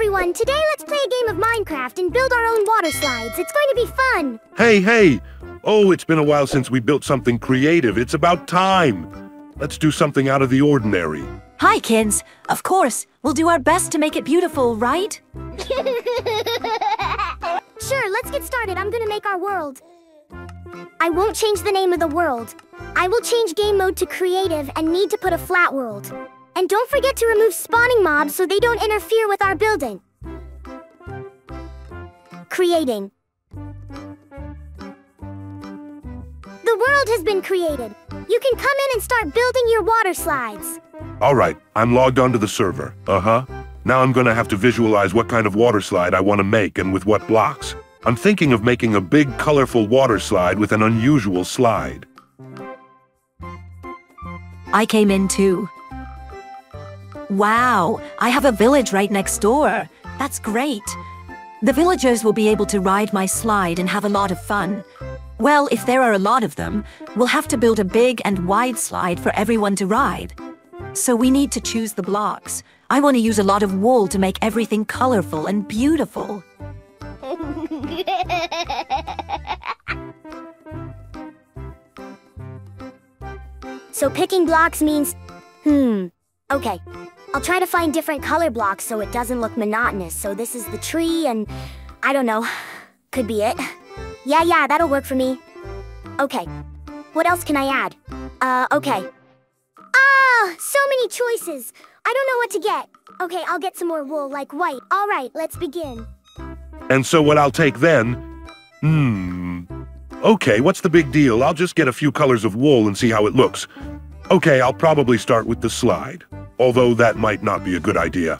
everyone. Today let's play a game of Minecraft and build our own water slides. It's going to be fun. Hey, hey! Oh, it's been a while since we built something creative. It's about time. Let's do something out of the ordinary. Hi, kids. Of course, we'll do our best to make it beautiful, right? Sure, let's get started. I'm gonna make our world. I won't change the name of the world. I will change game mode to creative and need to put a flat world. And don't forget to remove spawning mobs so they don't interfere with our building. Creating. The world has been created. You can come in and start building your water slides. All right, I'm logged onto the server. Uh-huh. Now I'm gonna have to visualize what kind of water slide I want to make and with what blocks. I'm thinking of making a big, colorful water slide with an unusual slide. I came in too. Wow, I have a village right next door. That's great. The villagers will be able to ride my slide and have a lot of fun. Well, if there are a lot of them, we'll have to build a big and wide slide for everyone to ride. So we need to choose the blocks. I want to use a lot of wool to make everything colorful and beautiful. So picking blocks means... Hmm. Okay. I'll try to find different color blocks so it doesn't look monotonous. So this is the tree and... I don't know. Could be it. Yeah, yeah, that'll work for me. Okay. What else can I add? Uh, okay. Ah, so many choices. I don't know what to get. Okay, I'll get some more wool, like white. All right, let's begin. And so what I'll take then... Hmm... Okay, what's the big deal? I'll just get a few colors of wool and see how it looks. Okay, I'll probably start with the slide. Although that might not be a good idea.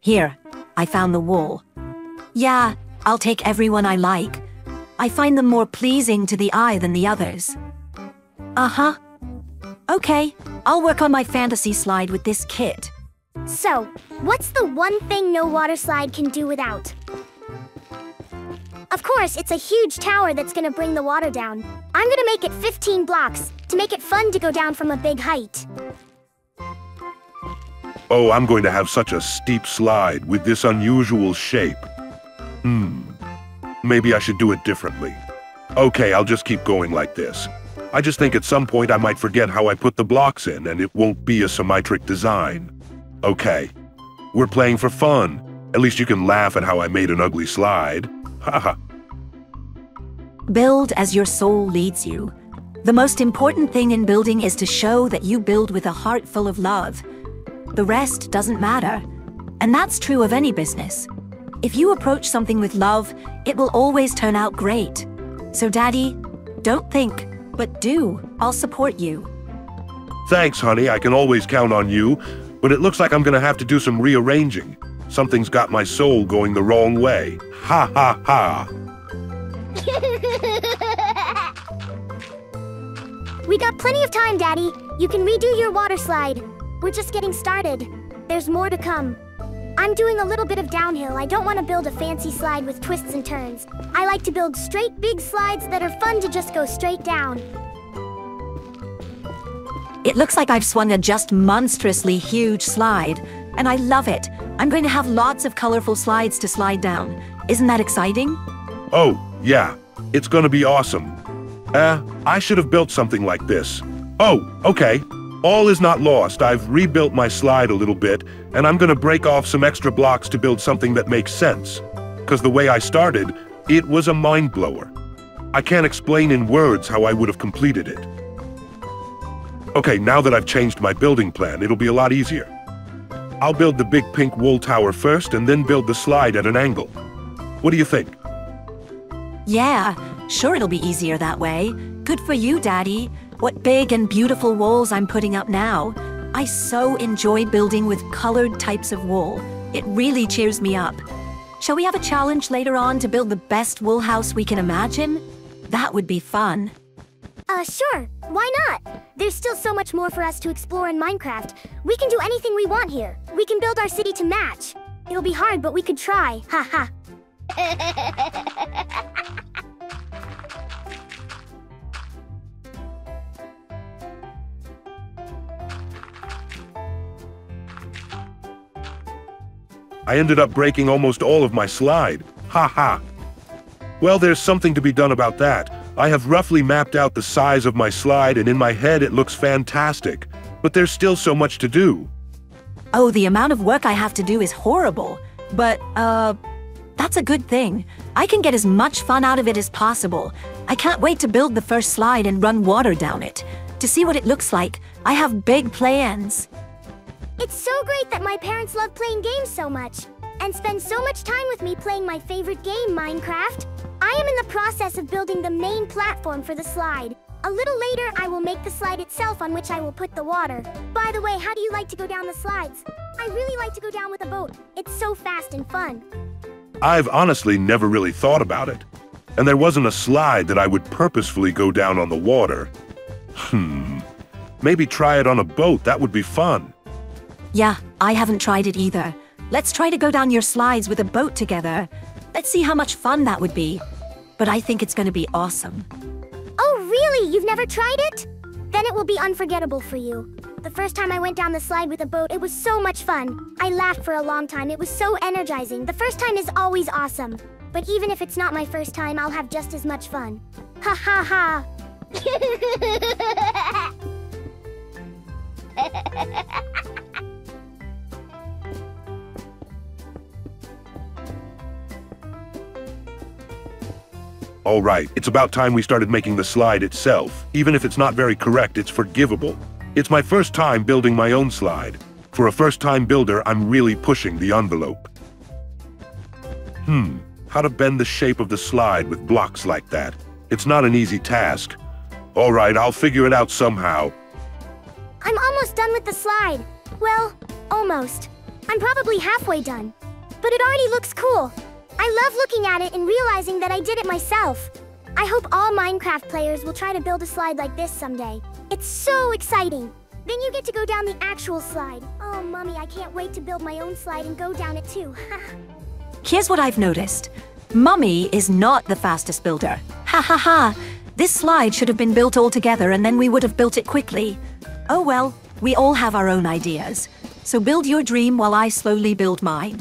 Here, I found the wool. Yeah, I'll take everyone I like. I find them more pleasing to the eye than the others. Uh-huh. Okay, I'll work on my fantasy slide with this kit. So, what's the one thing no water slide can do without? Of course, it's a huge tower that's gonna bring the water down. I'm gonna make it 15 blocks, to make it fun to go down from a big height. Oh, I'm going to have such a steep slide with this unusual shape. Hmm. Maybe I should do it differently. Okay, I'll just keep going like this. I just think at some point I might forget how I put the blocks in and it won't be a symmetric design. Okay. We're playing for fun. At least you can laugh at how I made an ugly slide. Haha. Build as your soul leads you. The most important thing in building is to show that you build with a heart full of love. The rest doesn't matter. And that's true of any business. If you approach something with love, it will always turn out great. So, Daddy, don't think, but do. I'll support you. Thanks, honey. I can always count on you. But it looks like I'm gonna have to do some rearranging. Something's got my soul going the wrong way. Ha ha ha. We got plenty of time, Daddy. You can redo your water slide. We're just getting started. There's more to come. I'm doing a little bit of downhill. I don't want to build a fancy slide with twists and turns. I like to build straight, big slides that are fun to just go straight down. It looks like I've swung a just monstrously huge slide, and I love it. I'm going to have lots of colorful slides to slide down. Isn't that exciting? Oh, yeah. It's gonna be awesome. Eh, I should have built something like this. Oh, okay. All is not lost. I've rebuilt my slide a little bit, and I'm gonna break off some extra blocks to build something that makes sense. Because the way I started, it was a mind blower. I can't explain in words how I would have completed it. Okay, now that I've changed my building plan, it'll be a lot easier. I'll build the big pink wool tower first and then build the slide at an angle. What do you think? Yeah, sure it'll be easier that way. Good for you, Daddy. What big and beautiful walls I'm putting up now. I so enjoy building with colored types of wool. It really cheers me up. Shall we have a challenge later on to build the best wool house we can imagine? That would be fun. Uh, sure. Why not? There's still so much more for us to explore in Minecraft. We can do anything we want here. We can build our city to match. It'll be hard, but we could try. Ha ha. I ended up breaking almost all of my slide. Ha ha. Well, there's something to be done about that. I have roughly mapped out the size of my slide and in my head it looks fantastic. But there's still so much to do. Oh, the amount of work I have to do is horrible. But, uh, that's a good thing. I can get as much fun out of it as possible. I can't wait to build the first slide and run water down it. To see what it looks like, I have big plans. It's so great that my parents love playing games so much and spend so much time with me playing my favorite game, Minecraft. I am in the process of building the main platform for the slide. A little later, I will make the slide itself on which I will put the water. By the way, how do you like to go down the slides? I really like to go down with a boat. It's so fast and fun. I've honestly never really thought about it. And there wasn't a slide that I would purposefully go down on the water. Hmm. Maybe try it on a boat, that would be fun. Yeah, I haven't tried it either. Let's try to go down your slides with a boat together. Let's see how much fun that would be. But I think it's gonna be awesome. Oh, really? You've never tried it? Then it will be unforgettable for you. The first time I went down the slide with a boat, it was so much fun. I laughed for a long time. It was so energizing. The first time is always awesome. But even if it's not my first time, I'll have just as much fun. Ha ha ha! All right, it's about time we started making the slide itself. Even if it's not very correct, it's forgivable. It's my first time building my own slide. For a first-time builder, I'm really pushing the envelope. Hmm, how to bend the shape of the slide with blocks like that. It's not an easy task. All right, I'll figure it out somehow. I'm almost done with the slide. Well, almost. I'm probably halfway done. But it already looks cool. I love looking at it and realizing that I did it myself. I hope all Minecraft players will try to build a slide like this someday. It's so exciting. Then you get to go down the actual slide. Oh, Mommy, I can't wait to build my own slide and go down it too. Here's what I've noticed. Mummy is not the fastest builder. Ha ha ha! This slide should have been built all together and then we would have built it quickly. Oh well, we all have our own ideas. So build your dream while I slowly build mine.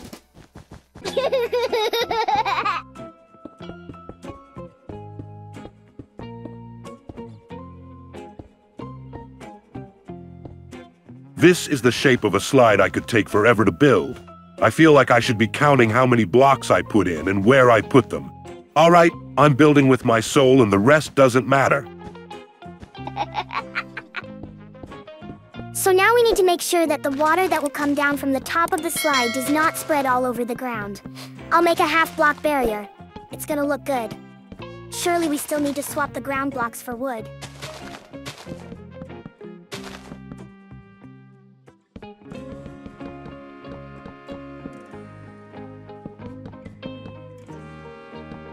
This is the shape of a slide I could take forever to build. I feel like I should be counting how many blocks I put in and where I put them. All right, I'm building with my soul and the rest doesn't matter. Now we need to make sure that the water that will come down from the top of the slide does not spread all over the ground. I'll make a half block barrier. It's gonna look good. Surely we still need to swap the ground blocks for wood.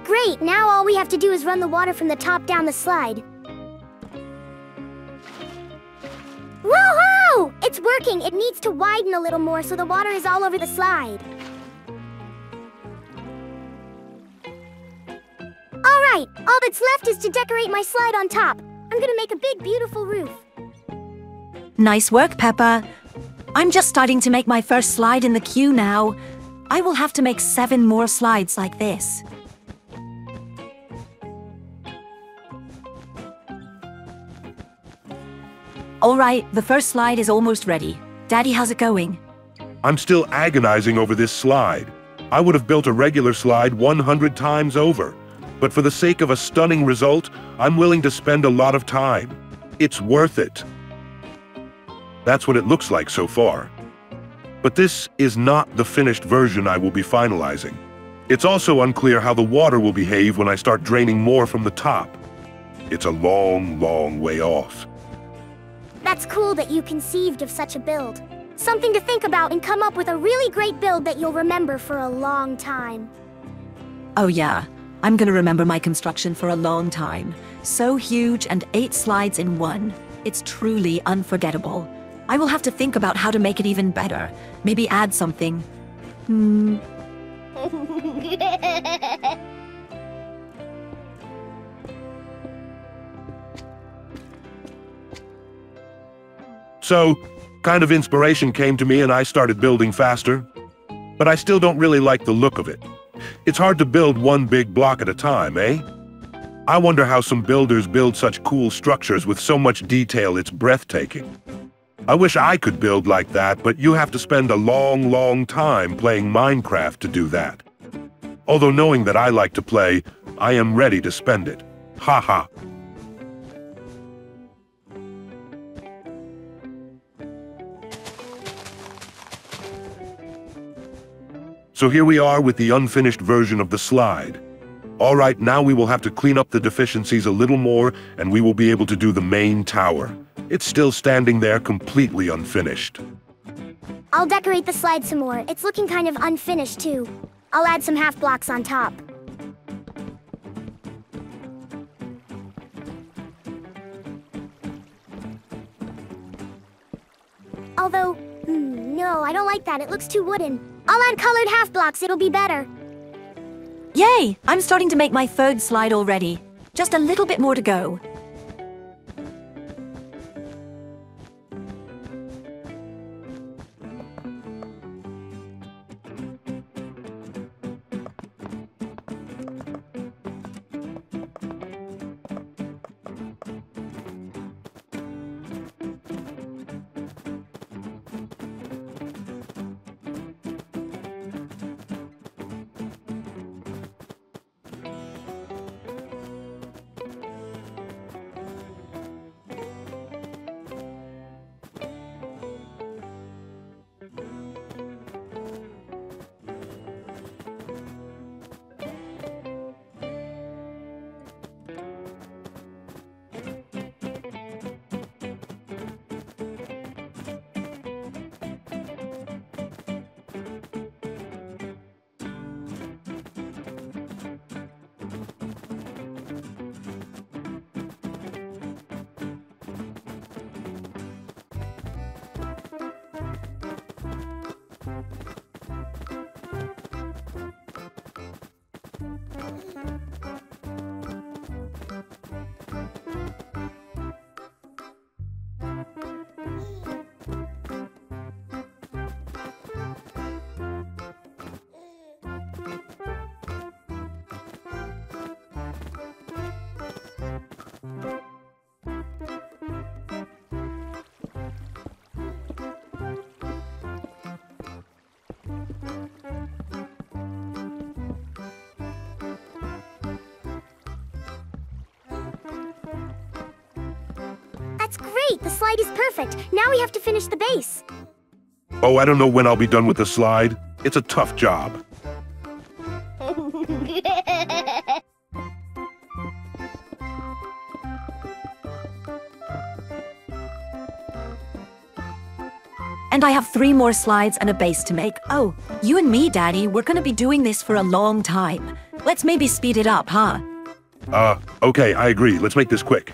Great, now all we have to do is run the water from the top down the slide. Woohoo! It's working! It needs to widen a little more so the water is all over the slide. Alright, all that's left is to decorate my slide on top. I'm gonna make a big, beautiful roof. Nice work, Peppa. I'm just starting to make my first slide in the queue now. I will have to make seven more slides like this. All right, the first slide is almost ready. Daddy, how's it going? I'm still agonizing over this slide. I would have built a regular slide 100 times over. But for the sake of a stunning result, I'm willing to spend a lot of time. It's worth it. That's what it looks like so far. But this is not the finished version I will be finalizing. It's also unclear how the water will behave when I start draining more from the top. It's a long, long way off. That's cool that you conceived of such a build. Something to think about and come up with a really great build that you'll remember for a long time. Oh yeah, I'm gonna remember my construction for a long time. So huge and eight slides in one. It's truly unforgettable. I will have to think about how to make it even better. Maybe add something. Hmm. So, kind of inspiration came to me and I started building faster. But I still don't really like the look of it. It's hard to build one big block at a time, eh? I wonder how some builders build such cool structures with so much detail it's breathtaking. I wish I could build like that, but you have to spend a long, long time playing Minecraft to do that. Although knowing that I like to play, I am ready to spend it. Ha ha. So here we are with the unfinished version of the slide. Alright, now we will have to clean up the deficiencies a little more and we will be able to do the main tower. It's still standing there completely unfinished. I'll decorate the slide some more. It's looking kind of unfinished too. I'll add some half blocks on top. Although, hmm, no, I don't like that. It looks too wooden. I'll add colored half blocks. It'll be better. Yay! I'm starting to make my third slide already. Just a little bit more to go. That's great. The slide is perfect. Now we have to finish the base. Oh, I don't know when I'll be done with the slide. It's a tough job. And I have three more slides and a base to make. Oh, you and me, Daddy, we're gonna be doing this for a long time. Let's maybe speed it up, huh? Uh, okay, I agree. Let's make this quick.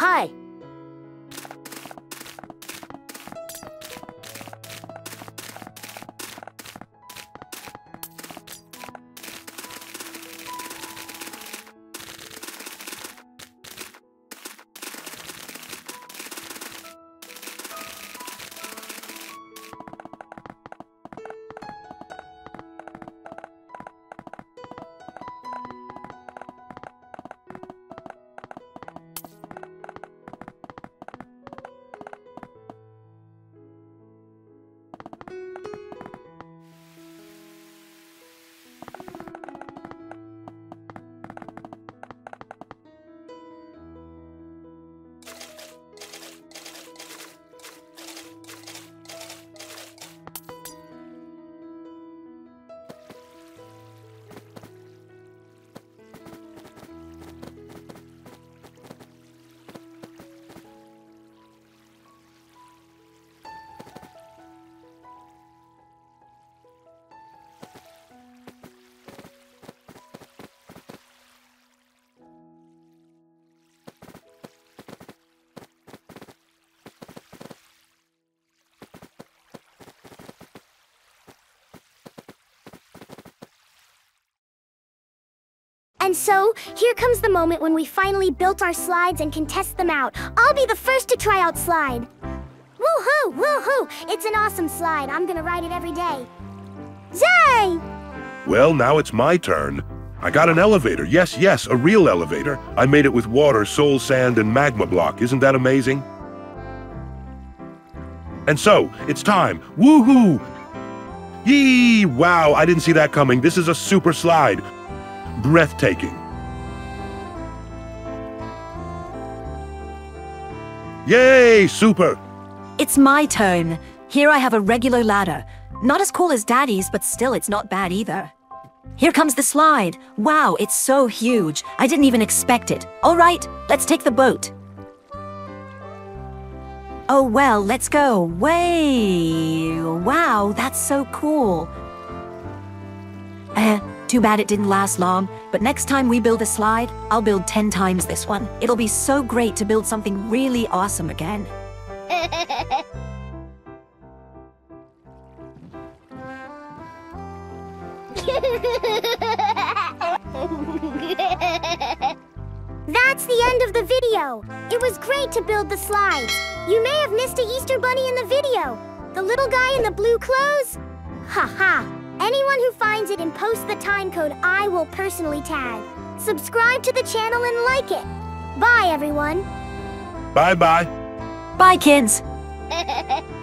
Hi. And so, here comes the moment when we finally built our slides and can test them out. I'll be the first to try out slide. Woohoo! Woohoo! It's an awesome slide. I'm gonna ride it every day. Zay! Well, now it's my turn. I got an elevator. Yes, yes, a real elevator. I made it with water, soul sand, and magma block. Isn't that amazing? And so, it's time. Woohoo! Yee! Wow, I didn't see that coming. This is a super slide. Breathtaking. Yay! Super! It's my turn. Here I have a regular ladder. Not as cool as Daddy's, but still it's not bad either. Here comes the slide. Wow, it's so huge. I didn't even expect it. All right, let's take the boat. Oh, well, let's go. Way! Wow, that's so cool. Eh, too bad it didn't last long, but next time we build a slide, I'll build 10 times this one. It'll be so great to build something really awesome again. That's the end of the video. It was great to build the slides. You may have missed a Easter Bunny in the video. The little guy in the blue clothes? Ha ha. Anyone who finds it and posts the time code I will personally tag. Subscribe to the channel and like it. Bye, everyone. Bye bye. Bye, kids!